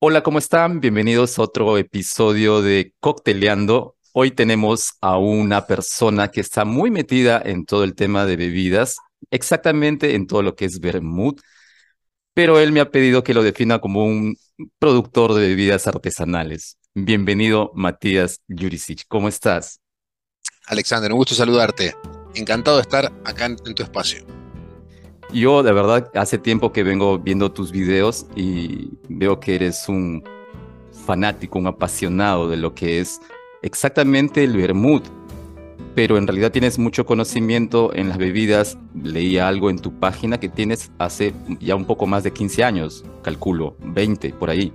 Hola, ¿cómo están? Bienvenidos a otro episodio de Cocteleando. Hoy tenemos a una persona que está muy metida en todo el tema de bebidas, exactamente en todo lo que es vermut, pero él me ha pedido que lo defina como un productor de bebidas artesanales. Bienvenido, Matías Jurisic. ¿Cómo estás? Alexander, un gusto saludarte. Encantado de estar acá en, tu espacio. Yo, de verdad, hace tiempo que vengo viendo tus videos y veo que eres un fanático, un apasionado de lo que es exactamente el vermut, pero en realidad tienes mucho conocimiento en las bebidas. Leía algo en tu página que tienes hace ya un poco más de 15 años, calculo, 20 por ahí.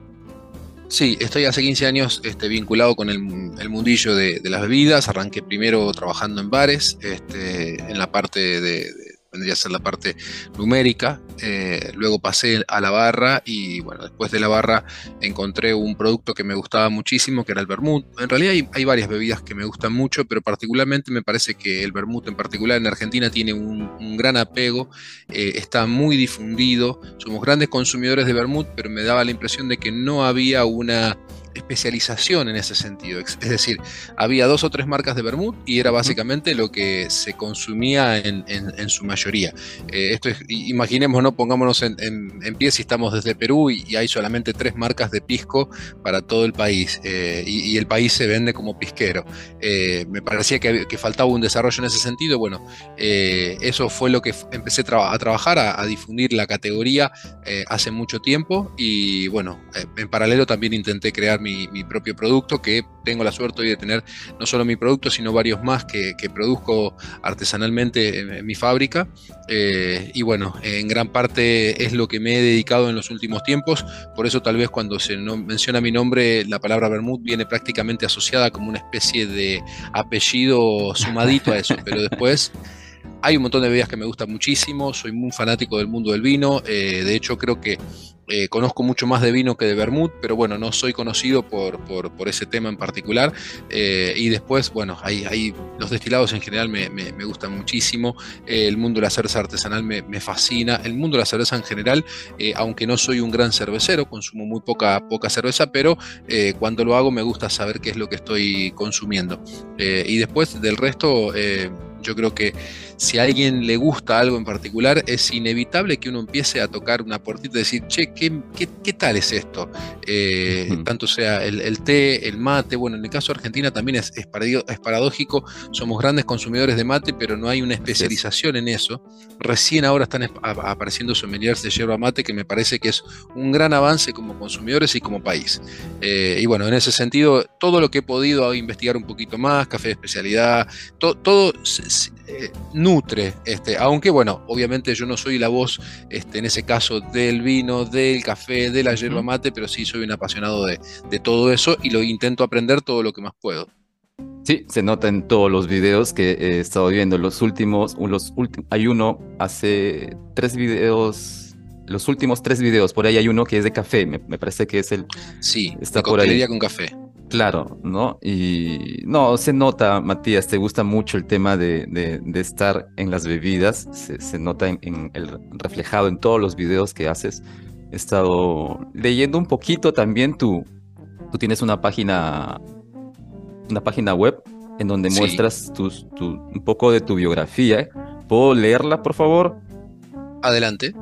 Sí, estoy hace 15 años este, vinculado con el, mundillo de, las bebidas. Arranqué primero trabajando en bares, este, en la parte de vendría a ser la parte numérica. Eh, luego pasé a la barra y bueno, después de la barra encontré un producto que me gustaba muchísimo, que era el vermut. En realidad hay, varias bebidas que me gustan mucho, pero particularmente me parece que el vermut en particular en Argentina tiene un, gran apego, eh, está muy difundido, somos grandes consumidores de vermut, pero me daba la impresión de que no había una especialización en ese sentido. Es decir, había dos o tres marcas de vermut y era básicamente lo que se consumía en, su mayoría. Eh, esto es, imaginemos, ¿no? pongámonos en, pie si estamos desde Perú y, hay solamente tres marcas de pisco para todo el país eh, y, el país se vende como pisquero. Eh, me parecía que, faltaba un desarrollo en ese sentido. Bueno, eso fue lo que empecé a trabajar, a, difundir la categoría hace mucho tiempo y bueno, en paralelo también intenté crear mi, propio producto, que tengo la suerte hoy de tener no solo mi producto, sino varios más que, produzco artesanalmente en, mi fábrica. Eh, y bueno, en gran parte es lo que me he dedicado en los últimos tiempos, por eso tal vez cuando se menciona mi nombre, la palabra Bermud viene prácticamente asociada como una especie de apellido sumadito a eso, pero después... Hay un montón de bebidas que me gustan muchísimo, soy muy fanático del mundo del vino, eh, de hecho creo que eh, conozco mucho más de vino que de vermut, pero bueno, no soy conocido por, por, ese tema en particular. Eh, y después, bueno, hay, los destilados en general me, gustan muchísimo. El mundo de la cerveza artesanal me, fascina. El mundo de la cerveza en general, aunque no soy un gran cervecero, consumo muy poca, poca cerveza, pero cuando lo hago me gusta saber qué es lo que estoy consumiendo. y después del resto yo creo que si a alguien le gusta algo en particular, es inevitable que uno empiece a tocar una puertita y decir, che, ¿qué, qué, tal es esto? Eh, tanto sea el, té, el mate, bueno, en el caso de Argentina también es, es, paradójico, somos grandes consumidores de mate, pero no hay una especialización en eso. Recién ahora están apareciendo sommeliers de yerba mate, que me parece que es un gran avance como consumidores y como país. Eh, y bueno, en ese sentido, todo lo que he podido investigar un poquito más, café de especialidad, todo eh, nutre, este, aunque bueno, obviamente yo no soy la voz este, en ese caso del vino, del café, de la yerba mate, pero sí soy un apasionado de, todo eso y lo intento aprender todo lo que más puedo. Sí, se nota en todos los videos que he estado viendo. Los últimos, los últimos, hay uno hace tres videos, los últimos tres videos, por ahí hay uno que es de café, me, parece que es el... Sí, está por ahí. con café. Claro, ¿no? Y no, se nota, Matías, te gusta mucho el tema de, estar en las bebidas, se, nota en, el reflejado en todos los videos que haces. He estado leyendo un poquito también tú, tú tienes una página, una página web en donde muestras tus, un poco de tu biografía. ¿Puedo leerla, por favor? Adelante.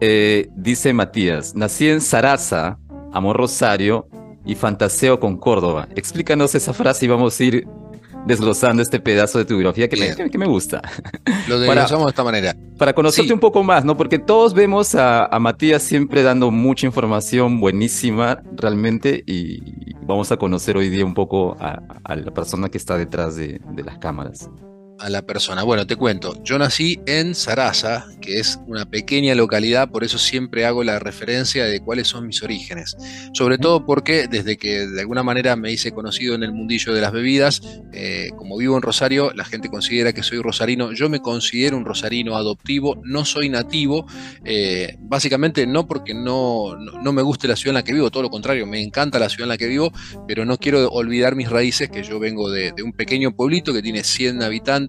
Eh, dice Matías, nací en Sarasa, Amor Rosario, y fantaseo con Córdoba. Explícanos esa frase y vamos a ir desglosando este pedazo de tu biografía que, me, que me, gusta. Lo desglosamos de esta manera. Para conocerte un poco más, ¿no? Porque todos vemos a, Matías siempre dando mucha información buenísima realmente y vamos a conocer hoy día un poco a, la persona que está detrás de las cámaras a la persona. Bueno, te cuento, yo nací en Sarasa, que es una pequeña localidad, por eso siempre hago la referencia de cuáles son mis orígenes. Sobre todo porque desde que de alguna manera me hice conocido en el mundillo de las bebidas, eh, como vivo en Rosario, la gente considera que soy rosarino, yo me considero un rosarino adoptivo, no soy nativo, eh, básicamente no porque no, no, me guste la ciudad en la que vivo, todo lo contrario, me encanta la ciudad en la que vivo, pero no quiero olvidar mis raíces, que yo vengo de, de un pequeño pueblito que tiene 100 habitantes,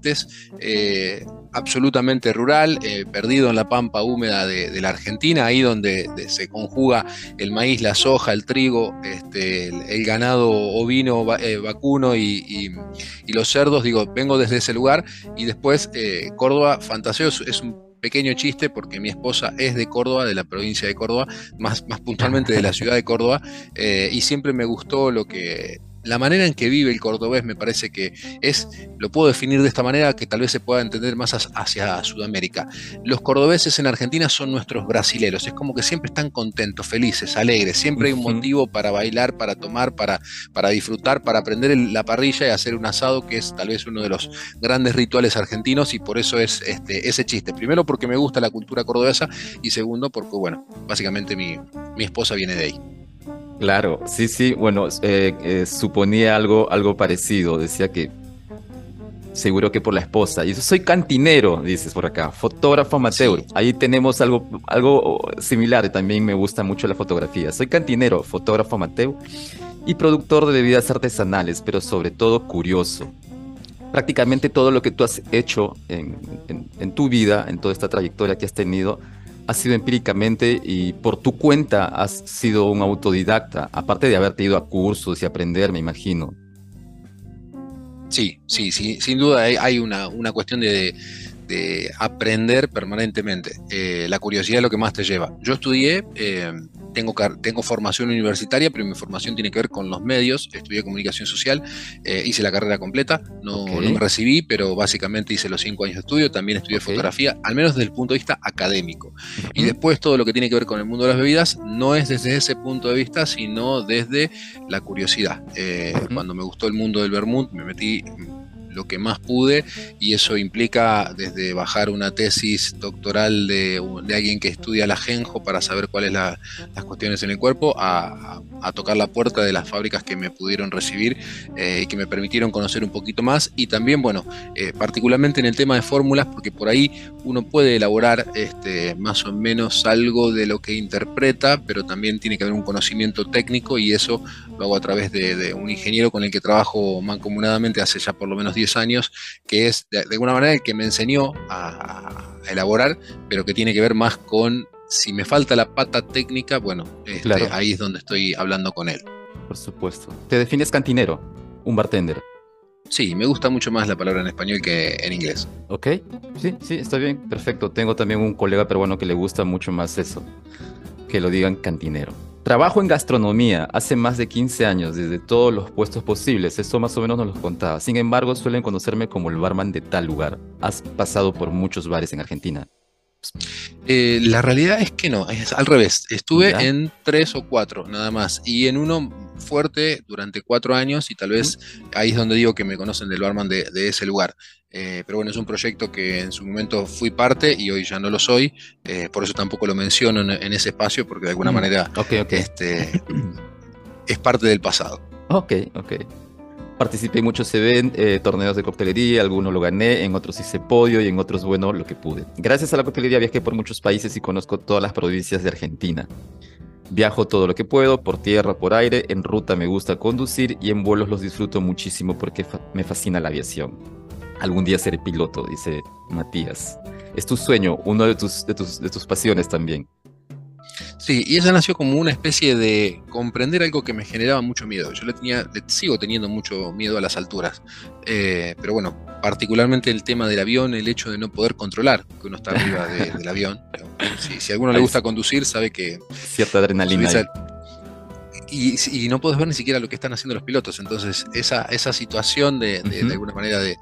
eh, absolutamente rural, eh, perdido en la pampa húmeda de, la Argentina, ahí donde se conjuga el maíz, la soja, el trigo, este, el, ganado ovino, vacuno y, los cerdos, digo, vengo desde ese lugar. Y después Córdoba, fantaseo, es un pequeño chiste porque mi esposa es de Córdoba, de la provincia de Córdoba, más puntualmente de la ciudad de Córdoba, y siempre me gustó lo que la manera en que vive el cordobés me parece que es, lo puedo definir de esta manera, que tal vez se pueda entender más hacia Sudamérica. Los cordobeses en Argentina son nuestros brasileros, es como que siempre están contentos, felices, alegres, siempre hay un motivo para bailar, para tomar, para, para disfrutar, para prender la parrilla y hacer un asado, que es tal vez uno de los grandes rituales argentinos y por eso es este, ese chiste. Primero porque me gusta la cultura cordobesa y segundo porque, bueno, básicamente mi, mi esposa viene de ahí. Claro, sí, sí, bueno, eh, eh, suponía algo, algo parecido, decía que seguro que por la esposa. Y soy cantinero, dices por acá, fotógrafo amateur. Ahí tenemos algo, algo similar, también me gusta mucho la fotografía. Soy cantinero, fotógrafo amateur y productor de bebidas artesanales, pero sobre todo curioso. Prácticamente todo lo que tú has hecho en tu vida, en toda esta trayectoria que has tenido, has sido empíricamente y por tu cuenta has sido un autodidacta, aparte de haberte ido a cursos y aprender, me imagino. Sí, sí, sí, sin duda hay una, una cuestión de, de aprender permanentemente. Eh, la curiosidad es lo que más te lleva. Yo estudié, eh, tengo, tengo formación universitaria, pero mi formación tiene que ver con los medios. Estudié comunicación social, eh, hice la carrera completa, no, me recibí, pero básicamente hice los cinco años de estudio. También estudié fotografía, al menos desde el punto de vista académico. Y después todo lo que tiene que ver con el mundo de las bebidas no es desde ese punto de vista, sino desde la curiosidad. Cuando me gustó el mundo del vermouth, me metí lo que más pude y eso implica desde bajar una tesis doctoral de, alguien que estudia la genjo para saber cuáles son las cuestiones en el cuerpo a, tocar la puerta de las fábricas que me pudieron recibir eh, y que me permitieron conocer un poquito más. Y también bueno eh, particularmente en el tema de fórmulas porque por ahí uno puede elaborar este, más o menos algo de lo que interpreta pero también tiene que haber un conocimiento técnico y eso lo hago a través de, de un ingeniero con el que trabajo mancomunadamente hace ya por lo menos 10 años, que es de, alguna manera el que me enseñó a, elaborar, pero que tiene que ver más con si me falta la pata técnica, bueno, este, ahí es donde estoy hablando con él. Por supuesto. ¿Te defines cantinero? Un bartender. Sí, me gusta mucho más la palabra en español que en inglés. Ok, sí, sí, está bien, perfecto. Tengo también un colega peruano que le gusta mucho más eso, que lo digan cantinero. Trabajo en gastronomía hace más de 15 años, desde todos los puestos posibles, eso más o menos nos lo contaba. Sin embargo, suelen conocerme como el barman de tal lugar. Has pasado por muchos bares en Argentina. Eh, la realidad es que no, es al revés. Estuve en tres o cuatro nada más. Y en uno fuerte durante cuatro años y tal vez ahí es donde digo que me conocen del barman de, ese lugar. Eh, pero bueno, es un proyecto que en su momento fui parte y hoy ya no lo soy. Eh, por eso tampoco lo menciono en, ese espacio porque de alguna mm, manera Este, es parte del pasado. Ok, ok. Participé en muchos eventos, eh, torneos de coctelería, algunos lo gané, en otros hice podio y en otros, bueno, lo que pude. Gracias a la coctelería viajé por muchos países y conozco todas las provincias de Argentina. Viajo todo lo que puedo, por tierra, por aire, en ruta me gusta conducir y en vuelos los disfruto muchísimo porque me fascina la aviación. Algún día seré piloto, dice Matías. Es tu sueño, uno de tus, de tus, de tus pasiones también. Sí, y ella nació como una especie de comprender algo que me generaba mucho miedo. Yo le tenía, sigo teniendo mucho miedo a las alturas. Eh, pero bueno, particularmente el tema del avión, el hecho de no poder controlar que uno está arriba del avión. Si, a alguno le gusta conducir, sabe que. Cierta adrenalina y, no puedes ver ni siquiera lo que están haciendo los pilotos. Entonces, esa, esa situación de, de, alguna manera de,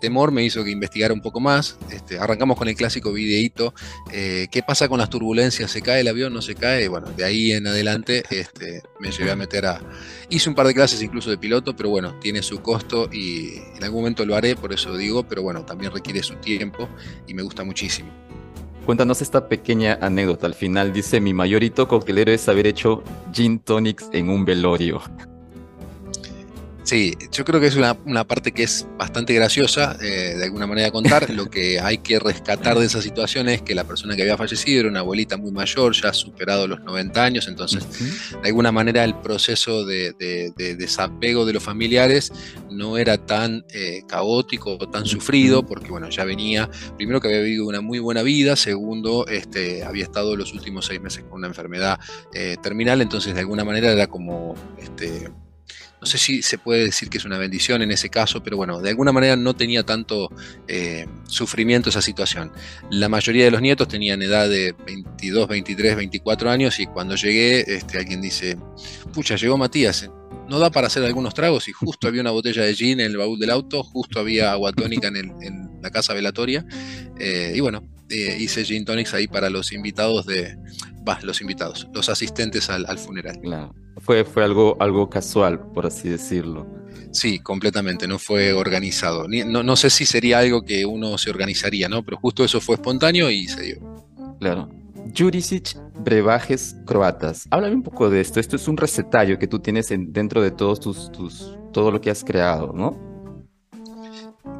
temor me hizo que investigara un poco más. Este, arrancamos con el clásico videíto. Eh, ¿Qué pasa con las turbulencias? ¿Se cae el avión? ¿No se cae? Bueno, de ahí en adelante este, me llevé a meter a. Hice un par de clases incluso de piloto, pero bueno, tiene su costo y en algún momento lo haré, por eso digo, pero bueno, también requiere su tiempo y me gusta muchísimo. Cuéntanos esta pequeña anécdota. Al final dice, mi mayor hito coctelero es haber hecho gin tonics en un velorio. Sí, yo creo que es una, parte que es bastante graciosa eh, de alguna manera contar. Lo que hay que rescatar de esa situación es que la persona que había fallecido era una abuelita muy mayor, ya superado los 90 años, entonces de alguna manera el proceso de, desapego de los familiares no era tan eh, caótico o tan sufrido, porque bueno, ya venía, primero que había vivido una muy buena vida, segundo, este, había estado los últimos seis meses con una enfermedad eh, terminal, entonces de alguna manera era como... Este, no sé si se puede decir que es una bendición en ese caso, pero bueno, de alguna manera no tenía tanto eh, sufrimiento esa situación. La mayoría de los nietos tenían edad de 22, 23, 24 años y cuando llegué, este, alguien dice, pucha, llegó Matías, eh, no da para hacer algunos tragos y justo había una botella de gin en el baúl del auto, justo había agua tónica en, la casa velatoria eh, y bueno, hice gin tonics ahí para los invitados de, bah, los invitados, los asistentes al, al funeral. Claro fue, fue algo, algo casual, por así decirlo. Sí, completamente, no fue organizado. no, no, sé si sería algo que uno se organizaría, ¿no? Pero justo eso fue espontáneo y se dio. Claro. Jurisic Brebajes Croatas. Háblame un poco de esto. Esto es un recetario que tú tienes en, dentro de todos tus, tus, todo lo que has creado, ¿no?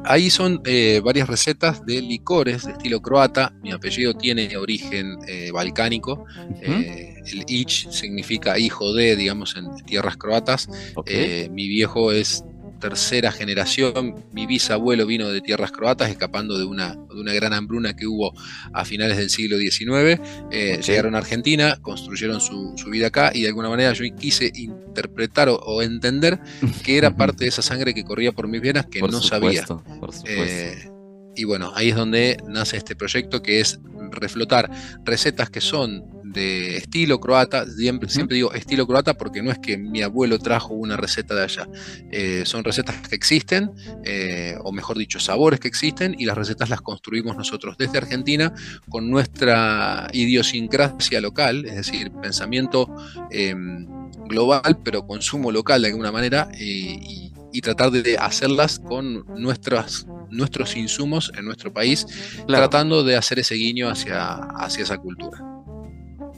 Ahí son eh, varias recetas de licores de estilo croata. Mi apellido tiene origen eh, balcánico. Eh, el ich significa hijo de, digamos, en tierras croatas. mi viejo es tercera generación. Mi bisabuelo vino de tierras croatas, escapando de una, de una gran hambruna que hubo a finales del siglo XIX. Eh, llegaron a Argentina, construyeron su, vida acá y de alguna manera yo quise interpretar o, entender que era parte de esa sangre que corría por mis venas que no sabía. Eh, y bueno, ahí es donde nace este proyecto que es reflotar recetas que son de estilo croata, siempre, siempre, digo estilo croata porque no es que mi abuelo trajo una receta de allá, eh, son recetas que existen, eh, o mejor dicho, sabores que existen, y las recetas las construimos nosotros desde Argentina con nuestra idiosincrasia local, es decir, pensamiento em, global, pero consumo local de alguna manera, y, tratar de hacerlas con nuestras, nuestros insumos en nuestro país, tratando de hacer ese guiño hacia, hacia esa cultura.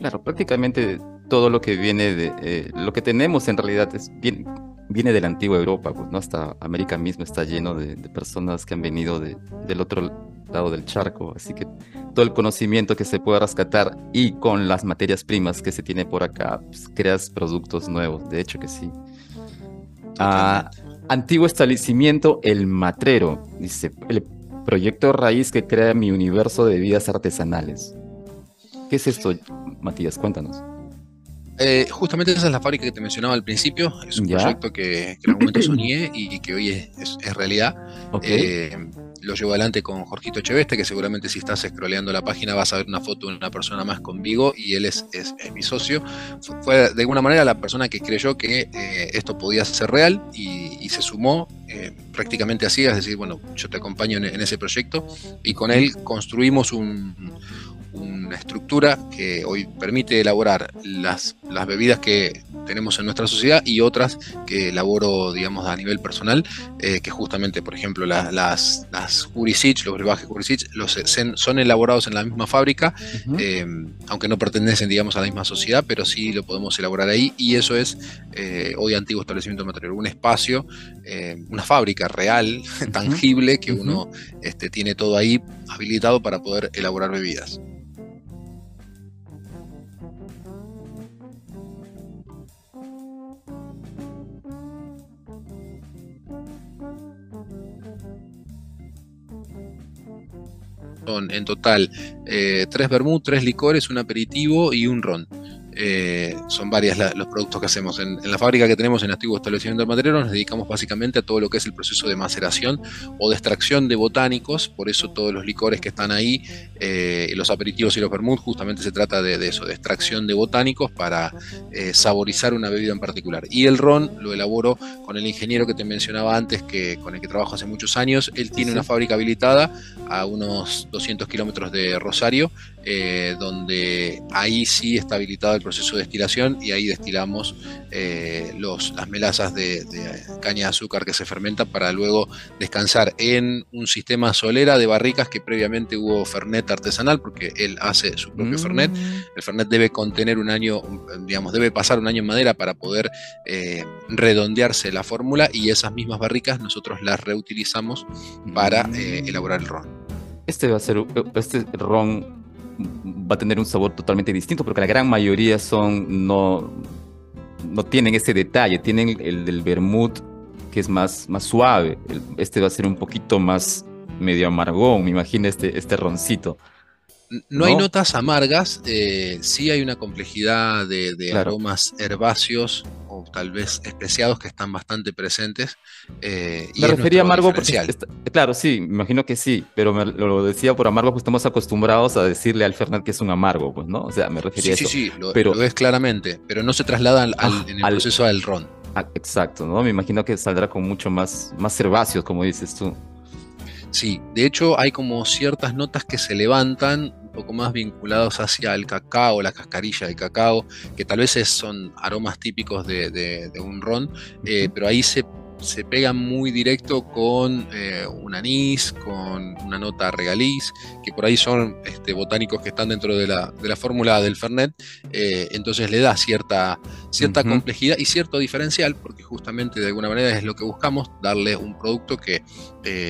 Claro, prácticamente todo lo que viene de, eh, lo que tenemos en realidad es, viene, viene de la antigua Europa, pues, ¿no? Hasta América misma está lleno de, personas que han venido de, del otro lado del charco, así que todo el conocimiento que se puede rescatar y con las materias primas que se tiene por acá, pues, creas productos nuevos, de hecho que sí. Ah, antiguo establecimiento El Matrero, dice, el proyecto raíz que crea mi universo de vidas artesanales. ¿Qué es esto, Matías? Cuéntanos. Eh, justamente esa es la fábrica que te mencionaba al principio. Es un proyecto que, en algún momento soñé y que hoy es, realidad. Eh, lo llevo adelante con Jorgito Echeveste, que seguramente si estás scrolleando la página vas a ver una foto de una persona más conmigo y él es, mi socio. Fue de alguna manera la persona que creyó que eh, esto podía ser real y, se sumó prácticamente así, es decir, bueno, yo te acompaño en ese proyecto y con él construimos un, una estructura que hoy permite elaborar las, las bebidas que tenemos en nuestra sociedad y otras que elaboro, digamos, a nivel personal, eh, que justamente, por ejemplo, las, las, los brebajes Jurisic, los, son elaborados en la misma fábrica, eh, aunque no pertenecen, digamos, a la misma sociedad, pero sí lo podemos elaborar ahí y eso es eh, hoy antiguo establecimiento material, un espacio, una fábrica real, tangible, que uno este, tiene todo ahí habilitado para poder elaborar bebidas. Son en total eh, tres vermut, tres licores, un aperitivo y un ron. Eh, son varios los productos que hacemos. En, la fábrica que tenemos en Antiguo Establecimiento de Materiales nos dedicamos básicamente a todo lo que es el proceso de maceración o de extracción de botánicos, por eso todos los licores que están ahí, eh, los aperitivos y los vermut, justamente se trata de, eso, de extracción de botánicos para eh, saborizar una bebida en particular. Y el ron lo elaboro con el ingeniero que te mencionaba antes, que, con el que trabajo hace muchos años. Él tiene una fábrica habilitada a unos 200 kilómetros de Rosario, donde ahí sí está habilitado el proceso de destilación y ahí destilamos eh, los, las melazas de, caña de azúcar que se fermentan para luego descansar en un sistema solera de barricas que previamente hubo Fernet artesanal porque él hace su propio Fernet. Mm. El Fernet debe contener un año, digamos, debe pasar un año en madera para poder eh, redondearse la fórmula y esas mismas barricas nosotros las reutilizamos para eh, elaborar el ron. Este va a ser, este ron va a tener un sabor totalmente distinto porque la gran mayoría son no, no tienen ese detalle, tienen el del vermut que es más, más suave. Este va a ser un poquito más medio amargón, me imagino este, este roncito. No, hay notas amargas, eh, sí hay una complejidad de, aromas herbáceos o tal vez especiados que están bastante presentes. Eh, me refería a amargo porque, claro, sí, me imagino que sí, pero me, lo decía por amargo porque estamos acostumbrados a decirle al Fernet que es un amargo, pues, ¿no? O sea, me refería sí, a eso. Sí, sí, lo, pero, es claramente, pero no se traslada al, ah, en el proceso del ron. Ah, exacto, ¿no? Me imagino que saldrá con mucho más, más herbáceos, como dices tú. Sí, de hecho hay como ciertas notas que se levantan poco más vinculados hacia el cacao, la cascarilla de cacao, que tal vez son aromas típicos de, un ron, eh, pero ahí se se pega muy directo con eh, un anís, con una nota regaliz, que por ahí son este, botánicos que están dentro de la, fórmula del Fernet, eh, entonces le da cierta, cierta complejidad y cierto diferencial, porque justamente de alguna manera es lo que buscamos, darle un producto que,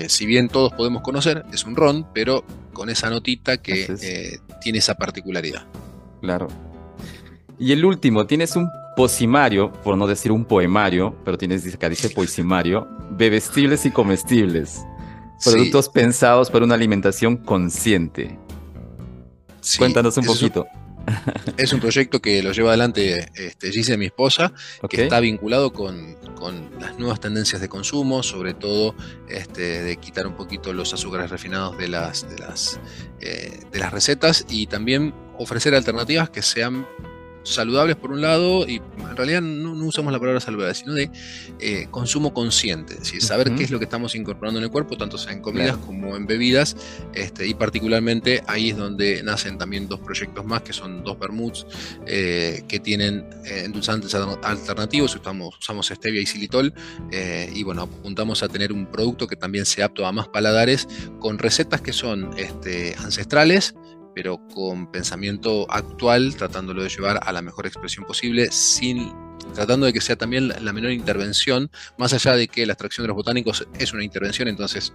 si bien todos podemos conocer, es un ron, pero con esa notita que tiene esa particularidad. Claro. Y el último, tienes un posimario, por no decir un poemario, pero tienes acá dice poesimario, bebestibles y comestibles. Productos pensados para una alimentación consciente. Cuéntanos un poquito. Es un proyecto que lo lleva adelante este, Gise, mi esposa, que está vinculado con, las nuevas tendencias de consumo, sobre todo este, de quitar un poquito los azúcares refinados de las, de las, eh, de las recetas y también ofrecer alternativas que sean saludables por un lado, y en realidad no, usamos la palabra saludable, sino de eh, consumo consciente, es saber qué es lo que estamos incorporando en el cuerpo, tanto sea en comidas como en bebidas, este, y particularmente ahí es donde nacen también dos proyectos más, que son dos vermuts eh, que tienen eh, endulzantes alternativos, usamos, usamos stevia y xilitol, y bueno, apuntamos a tener un producto que también sea apto a más paladares, con recetas que son este, ancestrales, pero con pensamiento actual, tratándolo de llevar a la mejor expresión posible, sin tratando de que sea también la menor intervención, más allá de que la extracción de los botánicos es una intervención, entonces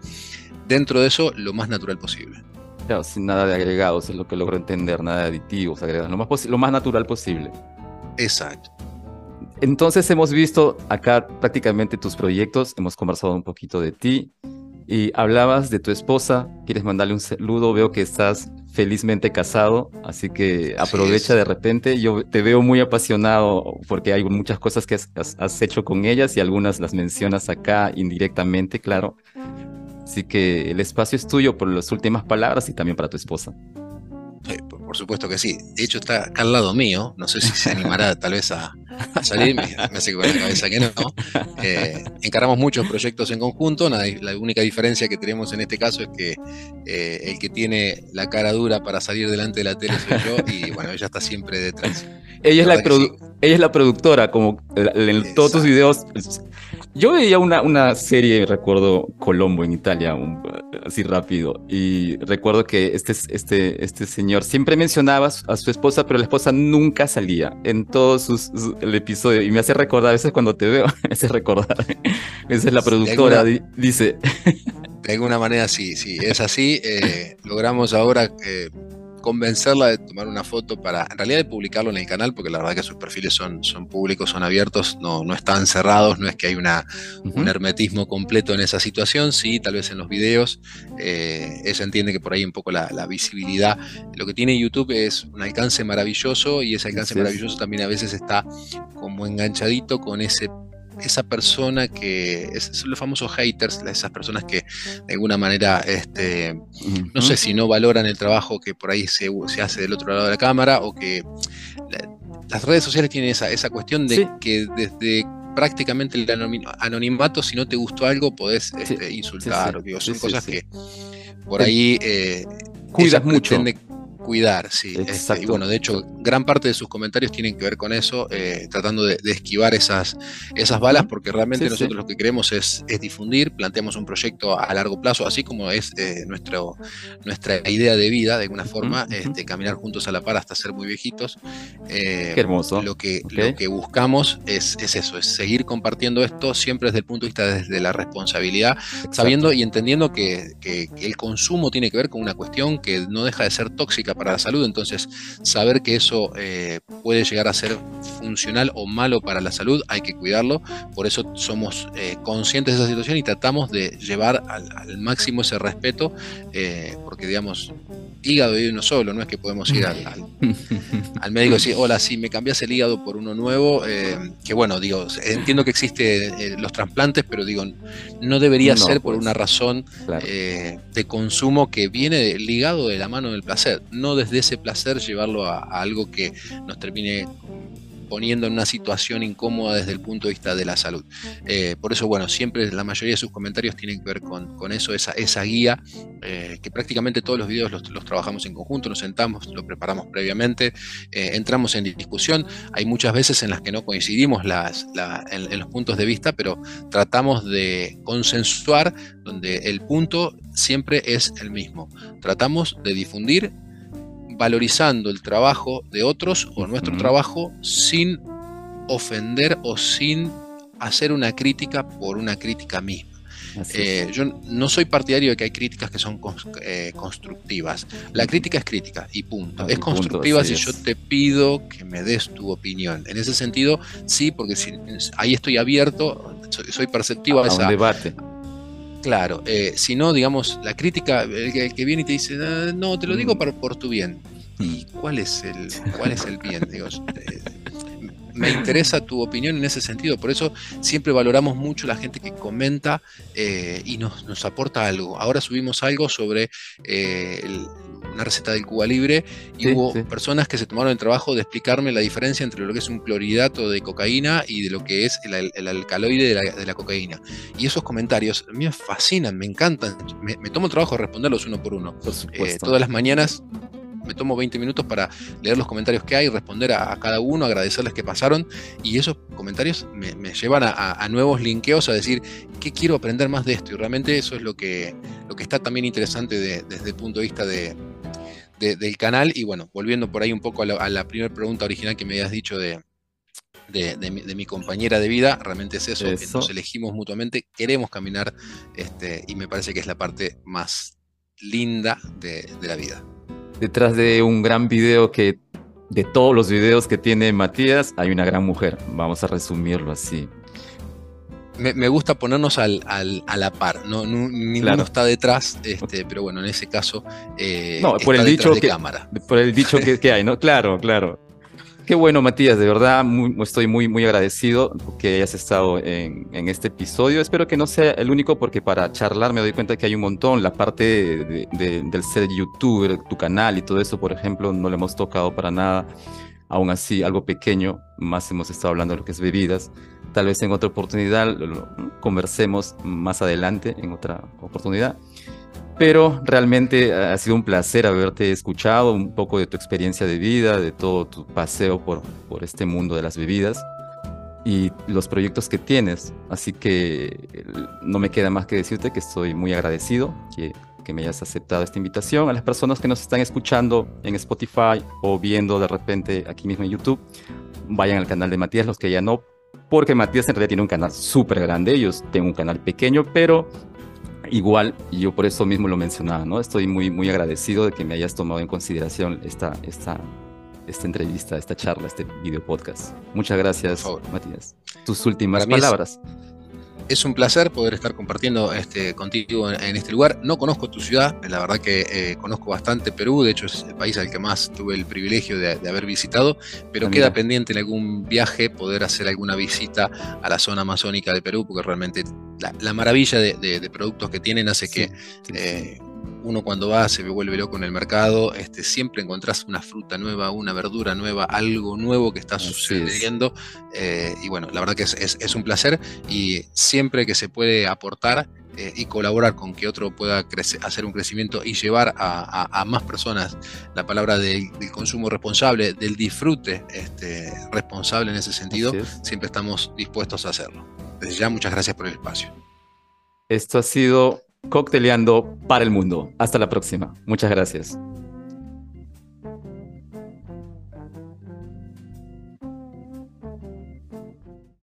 dentro de eso lo más natural posible. Claro, sin nada de agregados, es lo que logro entender, nada de aditivos, agregados, lo más, lo más natural posible. Exacto. Entonces hemos visto acá prácticamente tus proyectos, hemos conversado un poquito de ti y hablabas de tu esposa, quieres mandarle un saludo, veo que estás felizmente casado, así que aprovecha de repente. Yo te veo muy apasionado porque hay muchas cosas que has, hecho con ellas y algunas las mencionas acá indirectamente, claro. Así que el espacio es tuyo por las últimas palabras y también para tu esposa. por supuesto que sí. De hecho, está acá al lado mío. No sé si se animará tal vez a, salir. Me, hace con la cabeza que no. Eh, encaramos muchos proyectos en conjunto. La, única diferencia que tenemos en este caso es que eh, el que tiene la cara dura para salir delante de la tele soy yo y bueno, ella está siempre detrás. Ella es, la, ella es la productora, como en todos tus videos yo veía una, una serie, recuerdo Colombo en Italia, así rápido, y recuerdo que este, este, este señor siempre mencionaba a su esposa, pero la esposa nunca salía en todos sus, el episodio, y me hace recordar, a veces cuando te veo, me hace recordar, esa es la productora, dice. De alguna manera sí, sí, es así. Eh, logramos ahora eh, convencerla de tomar una foto para, en realidad de publicarlo en el canal, porque la verdad que sus perfiles son, son públicos, son abiertos, no, no están cerrados, no es que hay una, un hermetismo completo en esa situación, sí, tal vez en los videos, eh, ella entiende que por ahí un poco la, visibilidad, lo que tiene YouTube es un alcance maravilloso y ese alcance maravilloso también a veces está como enganchadito con ese esa persona que son los famosos haters, esas personas que de alguna manera, este, no sé si no valoran el trabajo que por ahí se, hace del otro lado de la cámara o que las redes sociales tienen esa, esa cuestión de que desde prácticamente el anonimato, si no te gustó algo, podés este, insultar. son cosas que por ahí eh, cuidas mucho cuidar, sí. Este, y bueno, de hecho, gran parte de sus comentarios tienen que ver con eso, eh, tratando de, esquivar esas, esas balas, porque realmente nosotros lo que queremos es, es, difundir, planteamos un proyecto a largo plazo, así como es eh, nuestro, nuestra idea de vida, de alguna forma, este, caminar juntos a la par hasta ser muy viejitos. Qué hermoso. Lo que, lo que buscamos es, es, eso, es seguir compartiendo esto siempre desde el punto de vista desde la responsabilidad, sabiendo y entendiendo que, que el consumo tiene que ver con una cuestión que no deja de ser tóxica para la salud, entonces saber que eso eh, puede llegar a ser funcional o malo para la salud, hay que cuidarlo, por eso somos eh, conscientes de esa situación y tratamos de llevar al, máximo ese respeto, eh, porque digamos, hígado y uno solo, no es que podemos ir al, al, médico y decir, hola, si me cambias el hígado por uno nuevo, que bueno, digo, entiendo que existen los trasplantes, pero digo, no debería ser por pues, una razón de consumo que viene ligado de la mano del placer, no desde ese placer llevarlo a, algo que nos termine poniendo en una situación incómoda desde el punto de vista de la salud. Eh, por eso, bueno, siempre la mayoría de sus comentarios tienen que ver con, eso, esa, esa guía, eh, que prácticamente todos los videos los, trabajamos en conjunto, nos sentamos, lo preparamos previamente, eh, entramos en discusión. Hay muchas veces en las que no coincidimos las, en, los puntos de vista, pero tratamos de consensuar donde el punto siempre es el mismo. Tratamos de difundir valorizando el trabajo de otros o nuestro trabajo sin ofender o sin hacer una crítica por una crítica misma. Eh, yo no soy partidario de que hay críticas que son eh, constructivas. La crítica es crítica y punto. es constructiva si yo te pido que me des tu opinión. En ese sentido, sí, porque si, ahí estoy abierto, soy, perceptivo a, esa, debate. Claro, eh, si no, digamos, la crítica, el que, viene y te dice, ah, no, te lo digo mm. por, por tu bien. ¿Y mm. cuál es el, cuál es el bien? Eh, me interesa tu opinión en ese sentido, por eso siempre valoramos mucho la gente que comenta eh, y nos, nos, aporta algo. Ahora subimos algo sobre una receta del Cuba Libre y hubo personas que se tomaron el trabajo de explicarme la diferencia entre lo que es un clorhidrato de cocaína y de lo que es el, alcaloide de la, cocaína. Y esos comentarios a mí me fascinan, me encantan. Me, tomo el trabajo de responderlos uno por uno. Eh, todas las mañanas me tomo 20 minutos para leer los comentarios que hay, responder a, cada uno, agradecerles que pasaron y esos comentarios me, llevan a, nuevos linkeos a decir qué quiero aprender más de esto y realmente eso es lo que, lo que está también interesante desde el punto de vista de, del canal. Y bueno, volviendo por ahí un poco a la, primera pregunta original que me habías dicho de, de, mi, compañera de vida, realmente es eso, nos elegimos mutuamente, queremos caminar este, y me parece que es la parte más linda de, de la vida. Detrás de un gran video que, de todos los videos que tiene Matías, hay una gran mujer, vamos a resumirlo así me, gusta ponernos al, a la par, no, ninguno está detrás, este, pero bueno, en ese caso eh, no, por el dicho que, cámara. Por el dicho que, hay, ¿no? Claro, claro. Qué bueno, Matías, de verdad estoy muy, muy agradecido que hayas estado en, este episodio. Espero que no sea el único porque para charlar me doy cuenta que hay un montón. La parte del ser youtuber, tu canal y todo eso, por ejemplo, no le hemos tocado para nada. Aún así, algo pequeño, más hemos estado hablando de lo que es bebidas. Tal vez en otra oportunidad lo, conversemos más adelante, en otra oportunidad. Pero realmente ha sido un placer haberte escuchado un poco de tu experiencia de vida, de todo tu paseo por, por este mundo de las bebidas y los proyectos que tienes. Así que no me queda más que decirte que estoy muy agradecido que, que me hayas aceptado esta invitación. A las personas que nos están escuchando en Spotify o viendo de repente aquí mismo en YouTube, vayan al canal de Matías, los que ya no, porque Matías en realidad tiene un canal súper grande, yo tengo un canal pequeño, pero igual, yo por eso mismo lo mencionaba, ¿no? Estoy muy, muy agradecido de que me hayas tomado en consideración esta, esta, esta entrevista, esta charla, este video podcast. Muchas gracias, Matías. Tus últimas palabras es un placer poder estar compartiendo este, contigo en, este lugar. No conozco tu ciudad, la verdad que eh, conozco bastante Perú, de hecho es el país al que más tuve el privilegio de, haber visitado, pero ah, queda pendiente en algún viaje poder hacer alguna visita a la zona amazónica de Perú, porque realmente la, maravilla de, productos que tienen hace que... Eh, uno cuando va se vuelve loco en el mercado, este, siempre encontrás una fruta nueva, una verdura nueva, algo nuevo que está sucediendo. Eh, y bueno, la verdad que es, un placer y siempre que se puede aportar eh, y colaborar con que otro pueda hacer un crecimiento y llevar a, más personas la palabra del, consumo responsable, del disfrute este, responsable en ese sentido, siempre estamos dispuestos a hacerlo. Desde ya, muchas gracias por el espacio. Esto ha sido Cocteleando para el Mundo. Hasta la próxima. Muchas gracias.